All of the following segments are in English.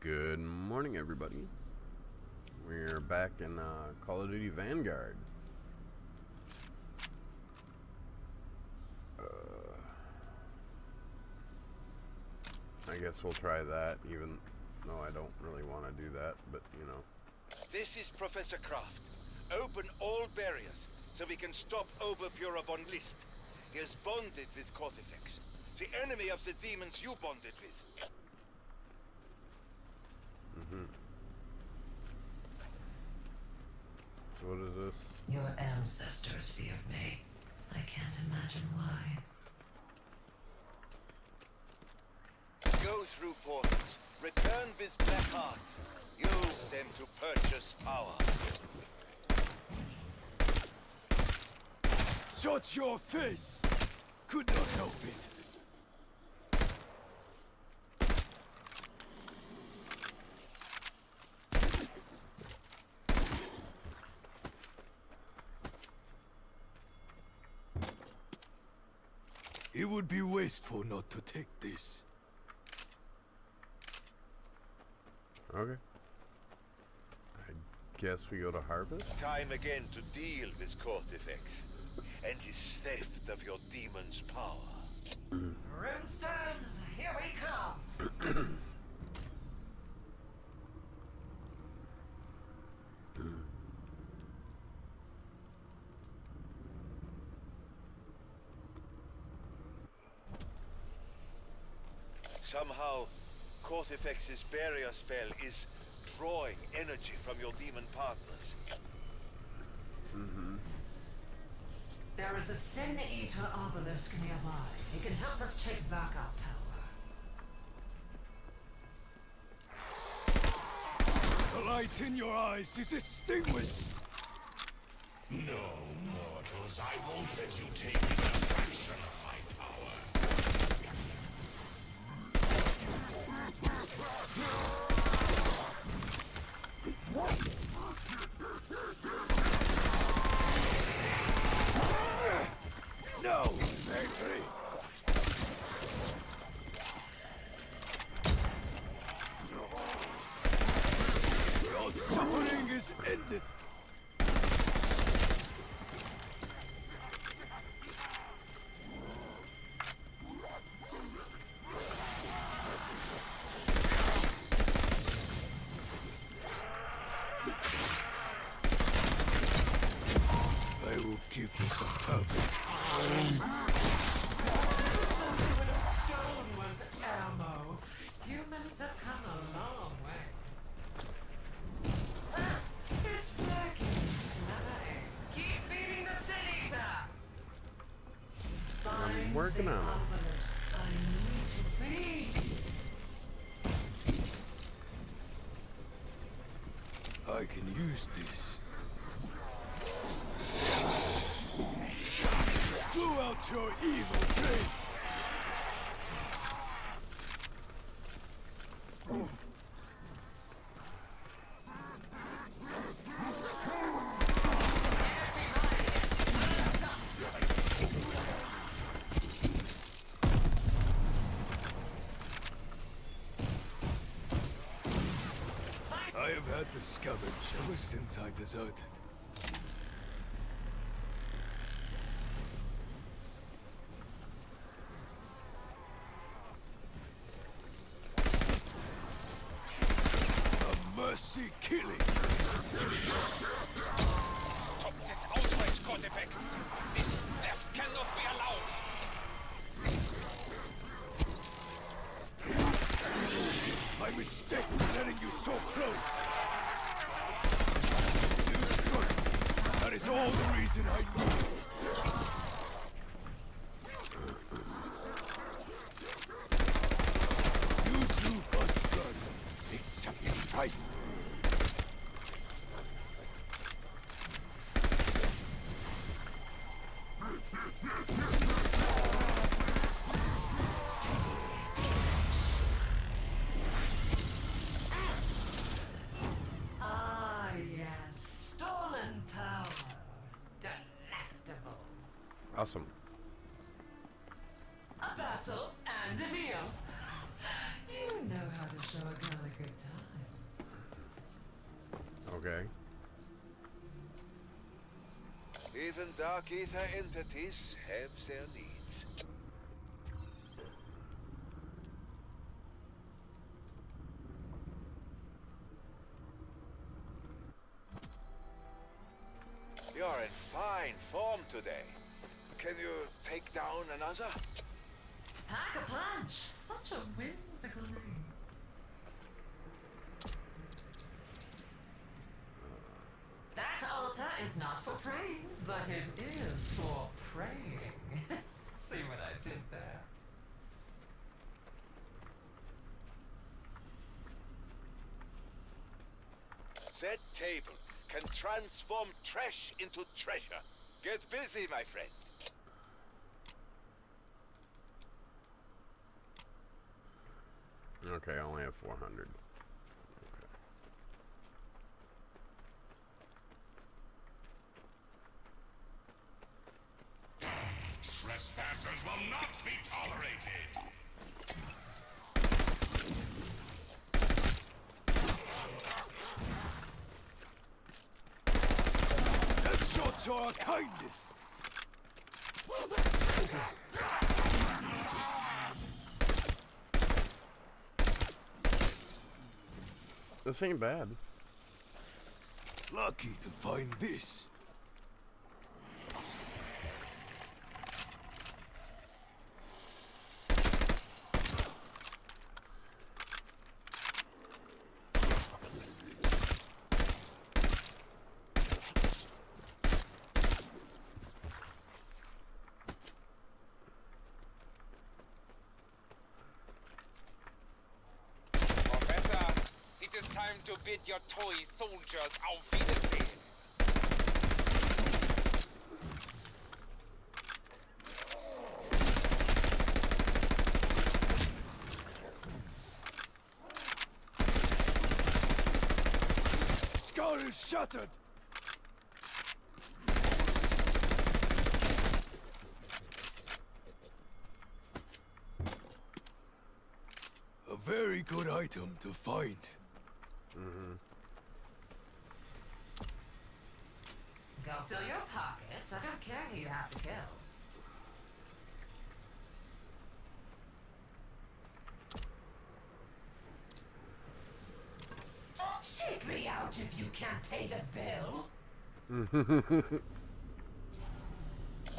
Good morning, everybody. We're back in uh, Call of Duty Vanguard. Uh, I guess we'll try that, even though I don't really want to do that, but you know. This is Professor Krafft. Open all barriers so we can stop Oberfuhrer von List. He is bonded with Kortifex, the enemy of the demons you bonded with. Mm-hmm. So what is this? Your ancestors feared me. I can't imagine why. Go through portals. Return with black hearts. Use them to purchase power. Shut your face! Could not help it. It would be wasteful not to take this. Okay. I guess we go to Harvest? Time again to deal with Kortifex and his theft of your demon's power. Runestones, here we come! Somehow, Kortifex's barrier spell is drawing energy from your demon partners. Mm-hmm. There is a Sin Eater obelisk nearby. It can help us take back our power. The light in your eyes is extinguished! No, mortals, I won't let you take even a fraction of my I can use this. Blow out your evil face! I have had to scavenge ever since I deserted. A mercy killing! Stop this outrage, Kortifex! This theft cannot be allowed! My mistake was letting you so close! You struck! That is all the reason I need! Dark Aether entities have their needs. You're in fine form today. Can you take down another? Pack a punch! Such a whimsical name. That altar is not for praying, but it is for praying. See what I did there? That table can transform trash into treasure. Get busy, my friend. Okay, I only have 400. Trespassers will not be tolerated. That shots are a kindness. This ain't bad. Lucky to find this. To bid your toy soldiers auf Wiedersehen. Skull shattered. A very good item to find. Mm-hmm. Go fill your pockets. I don't care who you have to kill. Don't take me out if you can't pay the bill.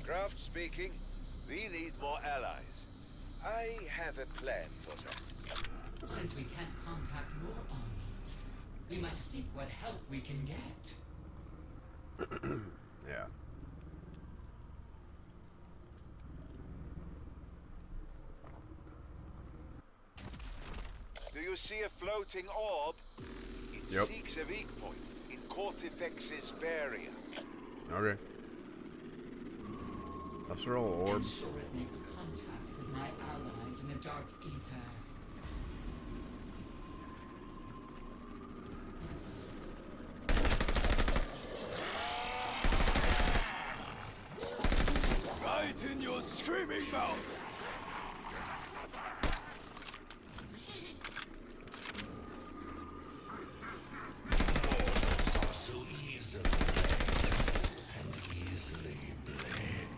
Krafft speaking. We need more allies. I have a plan for that. Since we can't contact your we must seek what help we can get. Yeah. Do you see a floating orb? It Yep. seeks a weak point in Kortifex's barrier. Okay. Let's roll orb. Ensure it makes contact with my allies in the dark aether. Screaming mouth. Mortals are so easily led and easily bled.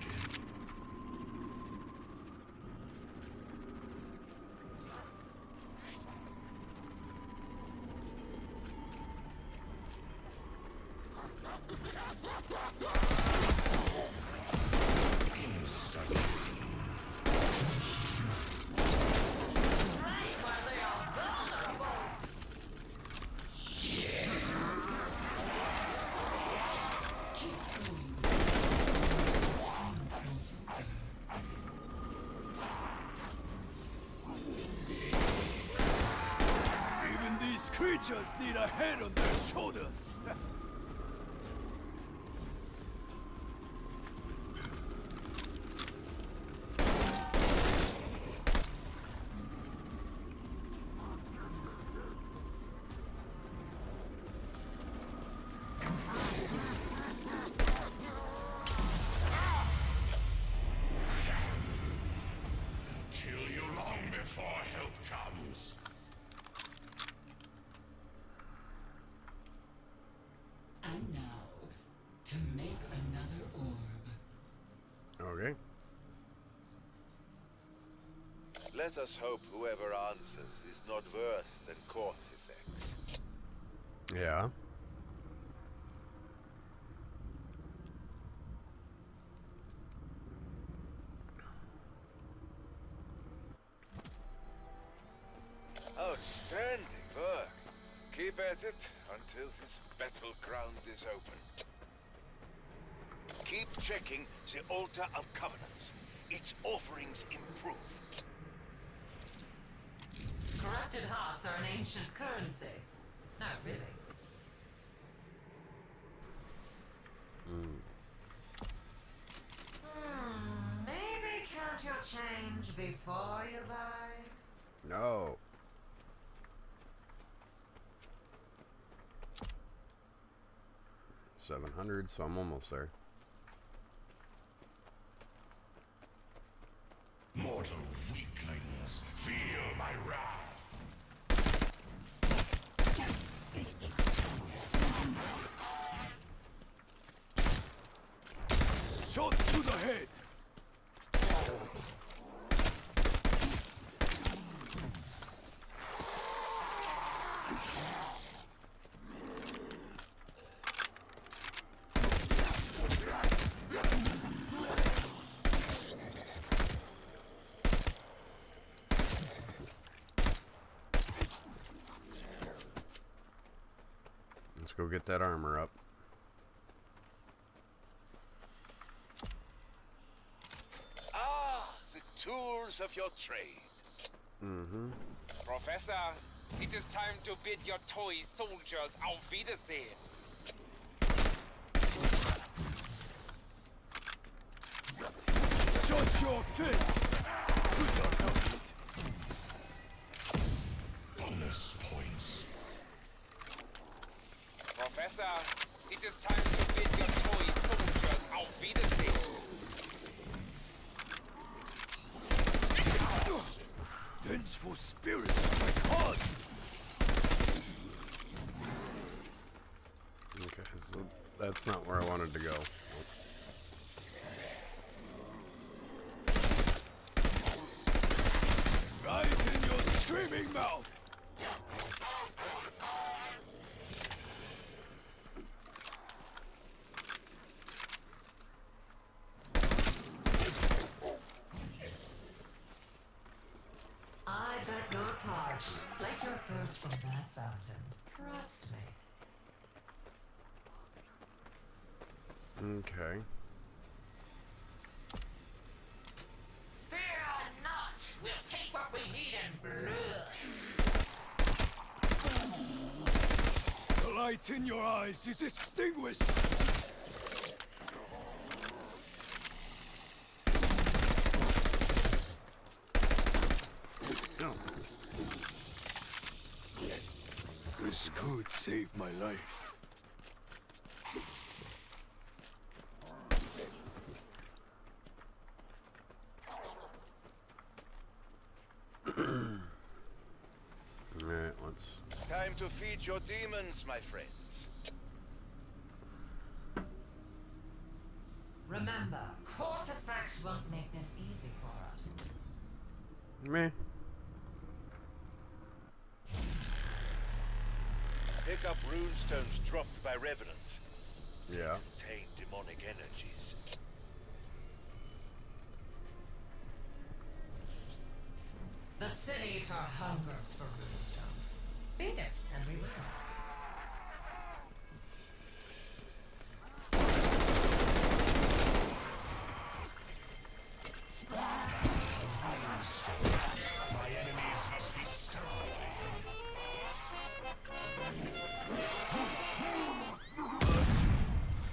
Right while they are vulnerable. Keep going. Even these creatures need a head on their shoulders. Kill you long before help Let us hope whoever answers is not worse than court effects. Yeah. Outstanding work. Keep at it until this battleground is open. Keep checking the Altar of Covenants. Its offerings improve. Corrupted hearts are an ancient currency. No, really. Hmm, maybe count your change before you buy. No. Seven hundred, so I'm almost there. Mortal weaklings, feel my wrath. Shot through the head. Let's go get that armor up. Ah, the tools of your trade. Mm-hmm. Professor, it is time to bid your toy soldiers auf Wiedersehen. Shut your face. Professor, it is time to bid your toy soldiers auf Wiedersehen. Vengeful spirits strike hard. Okay, so that's not where I wanted to go. Right in your screaming mouth. I bet your target. Slake your thirst from that fountain. Trust me. Okay. Fear not! We'll take what we need in blood. The light in your eyes is extinguished. No. This could save my life. Alright, let's Time to feed your demons, my friends. Remember, Kortifex won't make this easy for us. meh. Pick up runestones dropped by revenants. Yeah. Contain demonic energies. The Sin Eater hungers for runestones. Feed it, and we will. My enemies must be starving.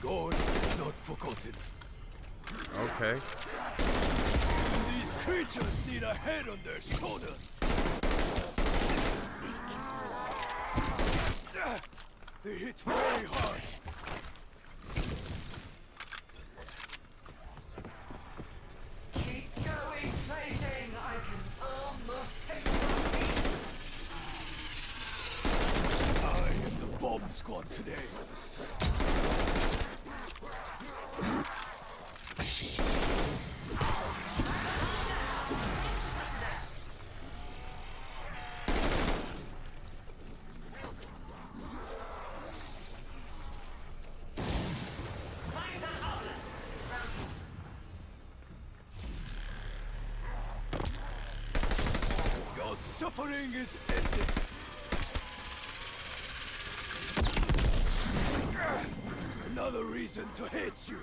God not forgotten. Okay. These creatures need a head on their shoulders. They hit very hard. Keep going, fighting! I can almost taste your beats! I am the bomb squad today. Suffering is ended. Another reason to hate you.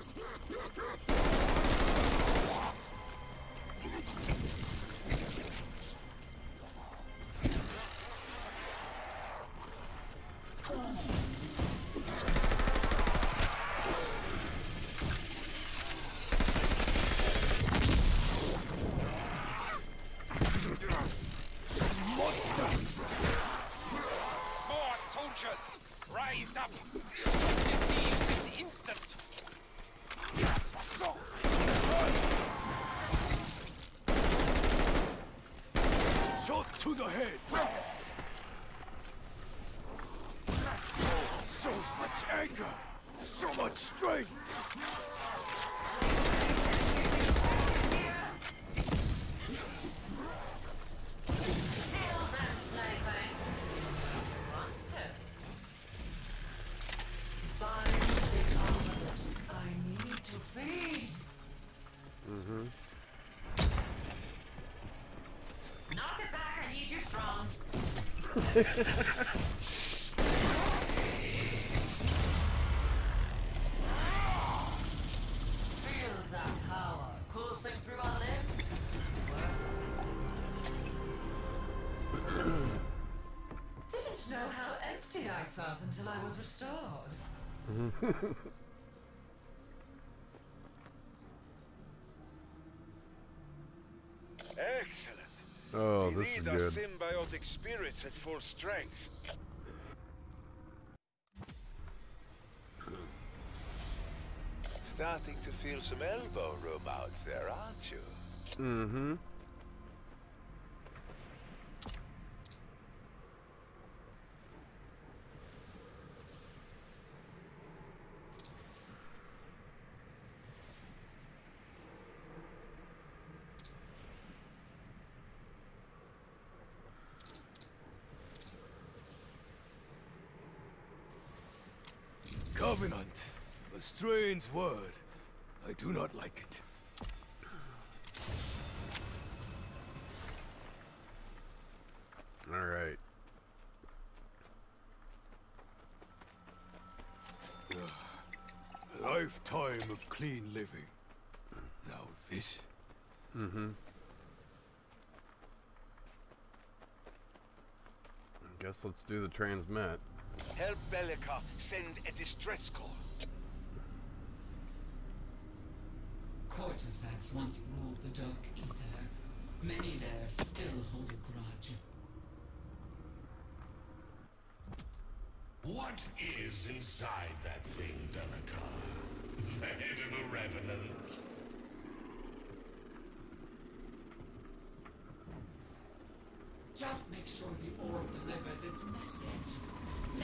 To the head. Oh, so much anger. So much strength. Kill that plaything. Want to. Bind the others. I need to feed. Mm-hmm. Knock it back. I need you strong. Feel that power coursing through our limbs. Didn't know how empty I felt until I was restored. Excellent. Oh, we this is our good. symbiotic spirits at full strength. Starting to feel some elbow room out there, aren't you? Mm-hmm. Covenant. A strange word. I do not like it. All right. A lifetime of clean living. Now this. Mm-hmm. I Guess let's do the transmit. Help Bellica send a distress call. Kortifex once ruled the dark aether. Many there still hold a grudge. What is inside that thing, Delikar? The head of a revenant? Just make sure the orb delivers its message. Many back home would gladly fight for it. They cannot be allowed to live.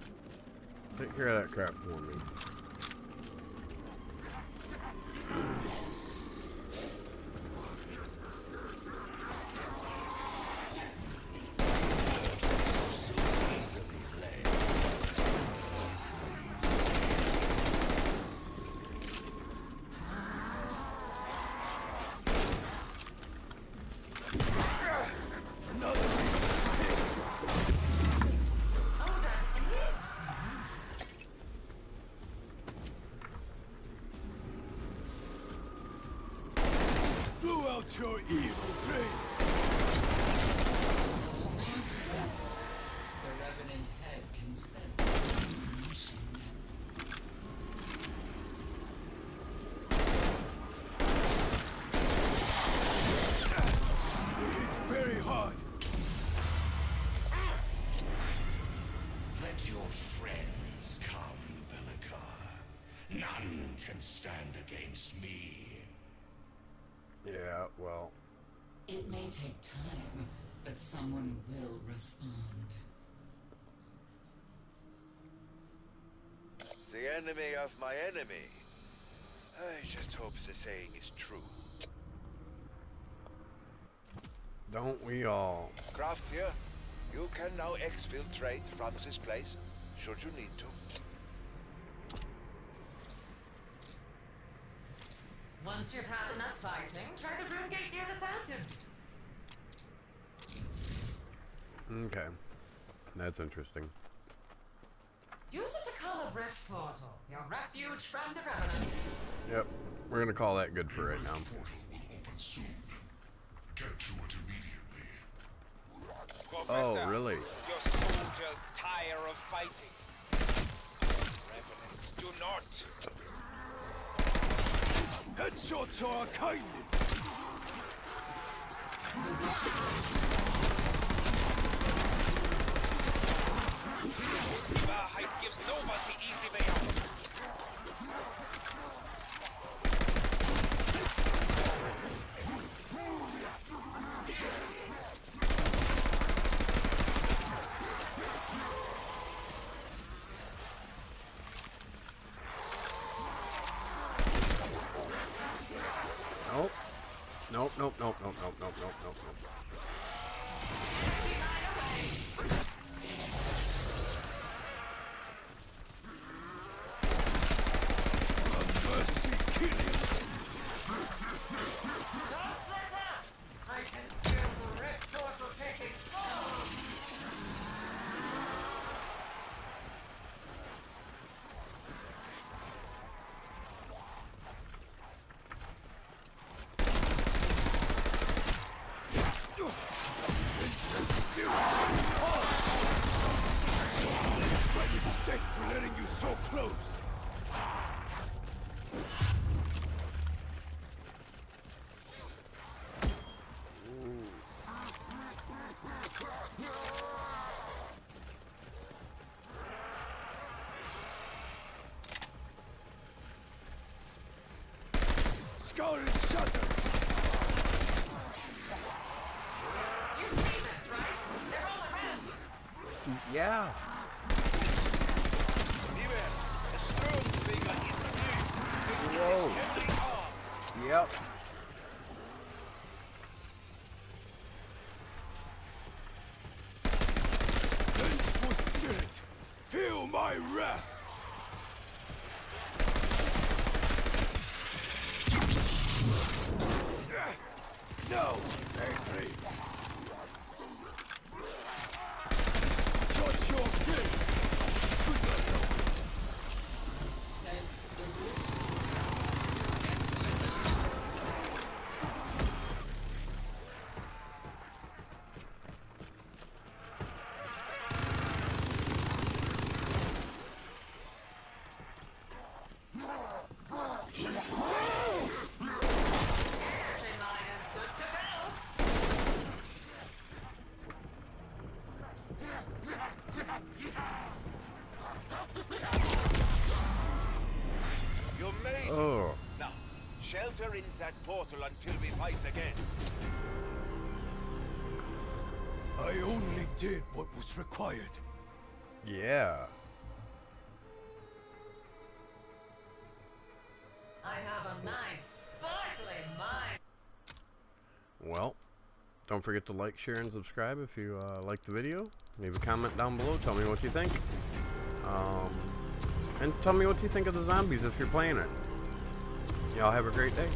Take care of that crap for me. Another reason to hate you. Oh, that is. Your evil brains. The revenant head can sense its very hard. Let your friends come, Belikar. None can stand against me. Yeah, well. It may take time, but someone will respond. The enemy of my enemy. I just hope the saying is true. Don't we all? Krafft here. You can now exfiltrate from this place, should you need to. Once you've had enough fighting, try the broom gate near the fountain. Okay. That's interesting. Use it to call a rift portal, your refuge from the revenants. Yep. We're gonna call that good for right now. Portal will open soon. Get to it immediately. Oh, Professor, Oh, really? Your soldiers tire of fighting. Revenants do not. Headshots are our kindness. Wahrheit gives no one the easy way out. Yeah. Whoa. Yep. Shelter that portal until we fight again. I only did what was required. Yeah. I have a nice, sparkling mind. Well, don't forget to like, share, and subscribe if you uh, like the video. Leave a comment down below. Tell me what you think. Um, and tell me what you think of the zombies if you're playing it. Y'all have a great day.